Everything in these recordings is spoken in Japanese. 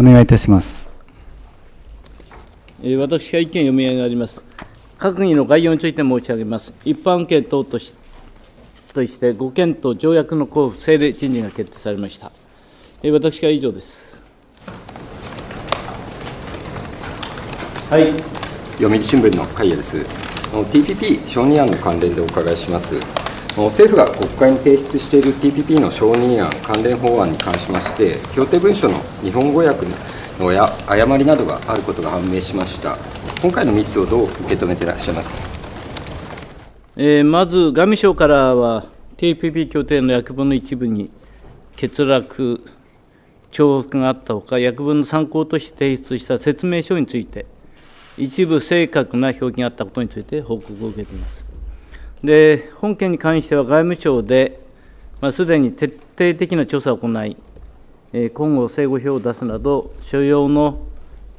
お願いいたします。私が意見読み上げます。閣議の概要について申し上げます。一般権等としとして5件と条約の交付、政令人事が決定されました。私が以上です。はい。読売新聞の海江です。TPP 承認案の関連でお伺いします。政府が国会に提出している TPP の承認案関連法案に関しまして、協定文書の日本語訳のや誤りなどがあることが判明しました。今回のミスをどう受け止めていらっしゃいますか？えー、まず、外務省からは、TPP 協定の訳文の一部に欠落、重複があったほか、訳文の参考として提出した説明書について、一部正確な表記があったことについて報告を受けています。で、本件に関しては外務省で、まあ、すでに徹底的な調査を行い、えー、今後、正誤表を出すなど、所要の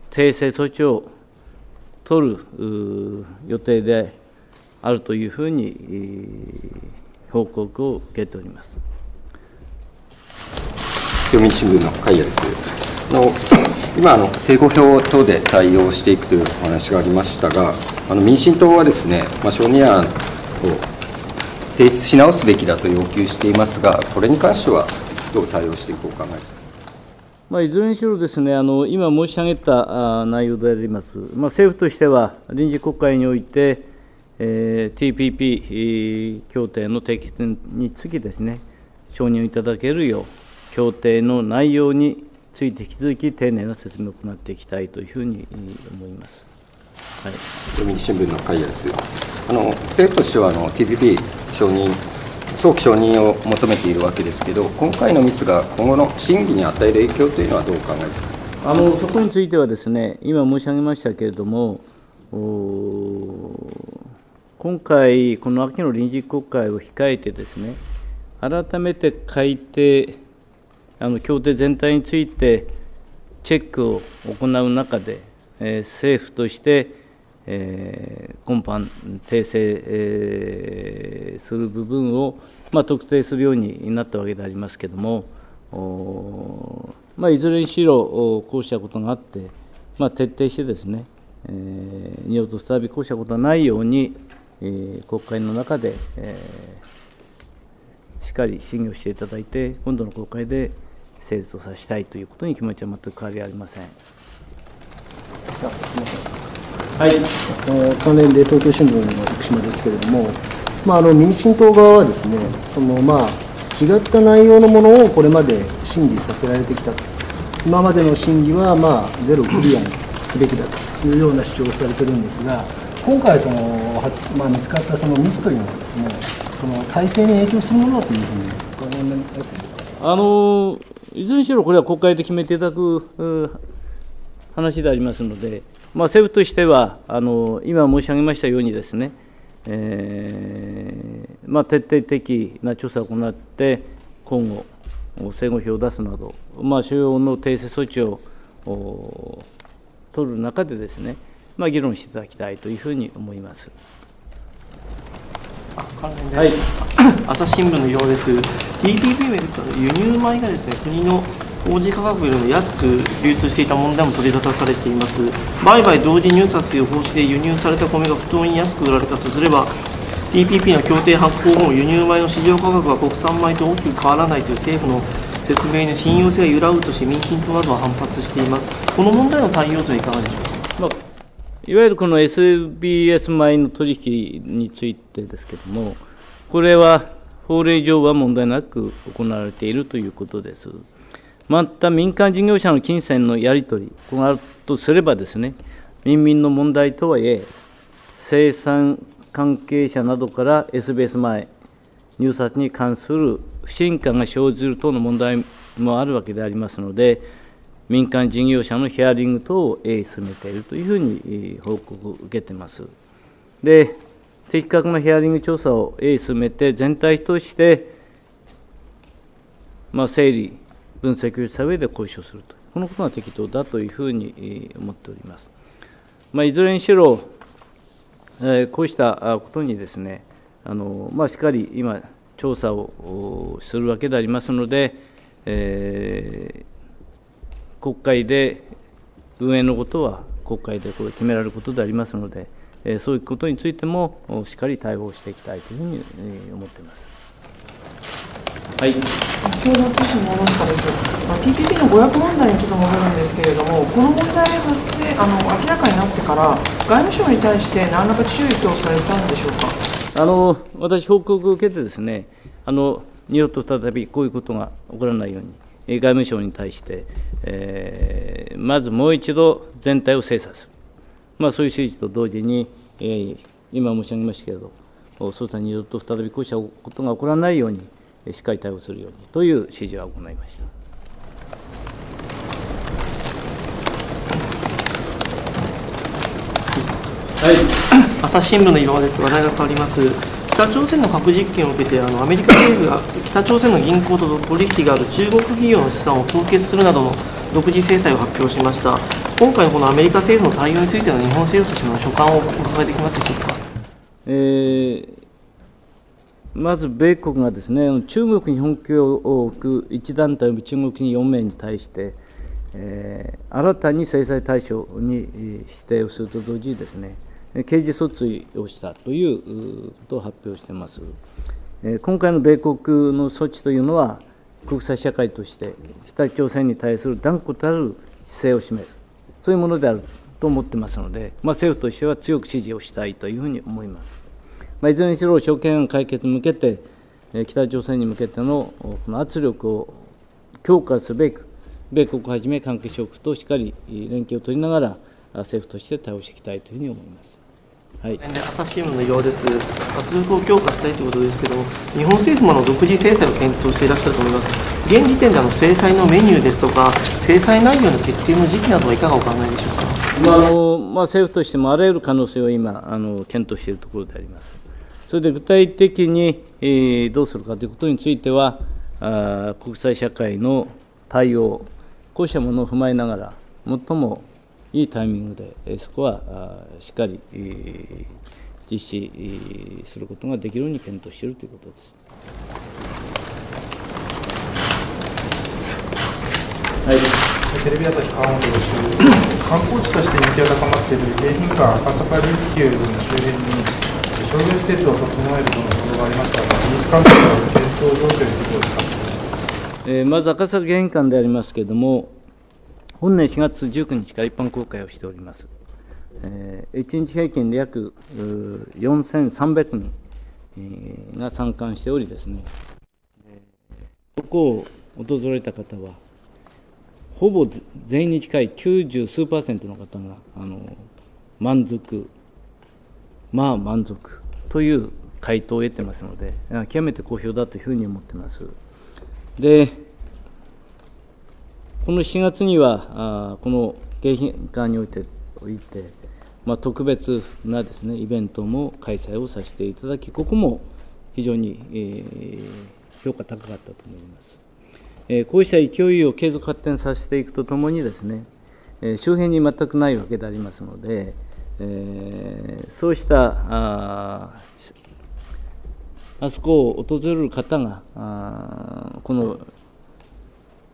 訂正措置を取る予定であるというふうに報告を受けております。読売新聞の海谷です。あの今あの、正誤表等で対応していくというお話がありましたが、あの民進党はですね、まあ、承認案提出し直すべきだと要求していますが、これに関してはどう対応していくお考えですか？まあ、いずれにしろですね、あの今申し上げた内容であります、まあ、政府としては臨時国会において、えー、TPP 協定の締結につきですね、承認いただけるよう、協定の内容について引き続き丁寧な説明を行っていきたいというふうに思います。はい、読売新聞の会です。あの政府としてはあの TPP 承認早期承認を求めているわけですけど、今回のミスが今後の審議に与える影響というのはどうお考えですか？あのそこについてはですね、今申し上げましたけれども、今回、この秋の臨時国会を控えてですね、改めて改定あの協定全体についてチェックを行う中で、えー、政府として、えー、今般訂正、えー、する部分を、まあ、特定するようになったわけでありますけれども、まあ、いずれにしろこうしたことがあって、まあ、徹底してですね、えー、二度と再びこうしたことがないように、えー、国会の中で、えー、しっかり審議をしていただいて、今度の国会で成立をさせたいということに気持ちは全く変わりありません。はい、関連で東京新聞の福島ですけれども、まあ、あの民進党側はですね、そのまあ違った内容のものをこれまで審議させられてきたと、今までの審議はまあゼロクリアにすべきだというような主張をされてるんですが、今回その、まあ、見つかったそのミスというのはですね、その体制に影響するものだというふうにお考えになりますあのいずれにしろこれは国会で決めていただく話でありますので、まあ、政府としてはあの今申し上げましたようにですね、えーまあ、徹底的な調査を行って今後正誤表を出すなど、まあ、所要の訂正措置を取る中でですね、まあ、議論していただきたいというふうに思います。関連で、はい、朝日新聞のようです、TPP をめぐった輸入米がですね国の工事価格よりも安く流通していた問題も取り沙汰されています、売買同時入札という方式で輸入された米が不当に安く売られたとすれば、TPP の協定発行後も輸入米の市場価格は国産米と大きく変わらないという政府の説明に信用性が揺らぐとして民進党などは反発しています。この問題の対応とはいかがでしょうか？いわゆるこの SBS 米の取引についてですけれども、これは法令上は問題なく行われているということです。また民間事業者の金銭のやり取り、こうなるとすればですね、民民の問題とはいえ、生産関係者などから SBS 米入札に関する不信感が生じる等の問題もあるわけでありますので、民間事業者のヒアリング等を進めているというふうに報告を受けています。で、的確なヒアリング調査を進めて、全体として、まあ、整理、分析をした上で交渉すると、このことが適当だというふうに思っております。まあ、いずれにしろ、えこうしたことにですね、あのまあ、しっかり今、調査をするわけでありますので、えー国会で運営のことは国会でこれ決められることでありますので、えそういうことについてもしっかり対応していきたいというふうに思っています。はい、共同通信の戻したです、TPP の500問題にちょっと戻るんですけれども、この問題発生あの明らかになってから、外務省に対して何らか注意等されたんでしょうか？あの私、報告を受けてですね、あの二度と再びこういうことが起こらないように、外務省に対して、えー、まずもう一度全体を精査する、まあ、そういう指示と同時に、えー、今申し上げましたけれど、そうした二度と再びこうしたことが起こらないように、しっかり対応するようにという指示は行いました。はい、朝日新聞の岩です。話題が変わります。北朝鮮の核実験を受けて、あのアメリカ政府が北朝鮮の銀行と取引がある中国企業の資産を凍結するなどの独自制裁を発表しました。今回のこのアメリカ政府の対応についての日本政府としての所感をお伺いできますでしょうか？えーまず米国がですね中国に本拠を置く一団体を中国に4名に対して、えー、新たに制裁対象に指定をすると同時にですね刑事訴追をしたということを発表しています。え、今回の米国の措置というのは国際社会として北朝鮮に対する断固たる姿勢を示すそういうものであると思ってますので、まあ、政府としては強く支持をしたいというふうに思います。まあ、いずれにしろ諸懸案解決に向けて、北朝鮮に向けてのこの圧力を強化すべく、米国をはじめ関係諸国としっかり連携を取りながら、政府として対応していきたいというふうに思います。はい、朝日新聞のようです、圧力を強化したいということですけれども、日本政府もの独自制裁を検討していらっしゃると思います、現時点であの制裁のメニューですとか、制裁内容の決定の時期などはいかがお考えでしょうか、まああのまあ、政府としてもあらゆる可能性を今、あの検討しているところであります。それで具体的に、えどうするかということについては、あ国際社会の対応、こうしたものを踏まえながら、最もいいタイミングで、えそこはあしっかり、え実施することができるように検討しているということです。はい、テレビ朝日川本です。観光地として人気が高まっている迎賓館赤坂琉球の周辺に商業施設を整えるとの報道がありましたが、技術関係の検討状況についてお聞かせえー、まず赤坂玄関でありますけれども、本年4月19日から一般公開をしております。えー、1日平均で約4300人、が参観しておりですね、ここを訪れた方は、ほぼ全員に近い90数パーセントの方があの満足まあ満足という回答を得てますので、極めて好評だというふうに思ってます。で、この7月には、あこの迎賓館においておいて、まあ、特別なですねイベントも開催をさせていただき、ここも非常に、えー、評価高かったと思います。えー、こうした勢いを継続発展させていくとともにですね、えー、周辺に全くないわけでありますので、えー、そうしたああそこを訪れる方があこの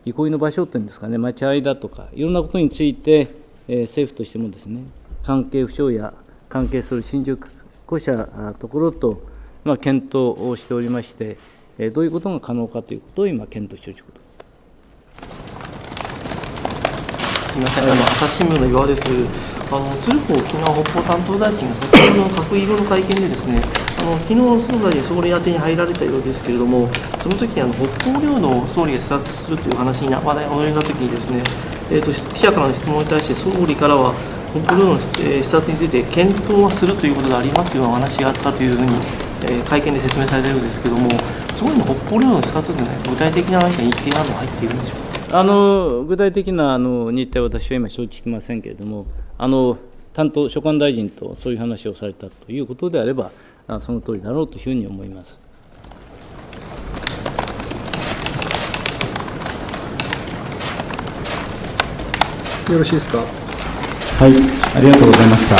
憩いの場所というんですかね待合だとかいろんなことについて、えー、政府としてもですね関係府省や関係する新宿こうしたところと、まあ、検討をしておりまして、えー、どういうことが可能かということを今検討しているとことです。すみません、あの朝日新聞の岩です。あの鶴保沖縄北方担当大臣が先ほどの閣議後の会見でですねあの昨日の総理総理宛てに入られたようですけれどもその時にあの北方領土を総理が視察するという話に話題がおりな時にですね、えーと、記者からの質問に対して総理からは北方領土の視察について検討はするということがありますというお話があったというふうに、え、会見で説明されているんですけれども総理の北方領土の視察で、ね、具体的な話に日程など入っているんでしょうか？あの具体的なあの日程は私は今承知していませんけれども、あの担当所管大臣とそういう話をされたということであれば、その通りだろうというふうに思います。よろしいですか？はい、ありがとうございました。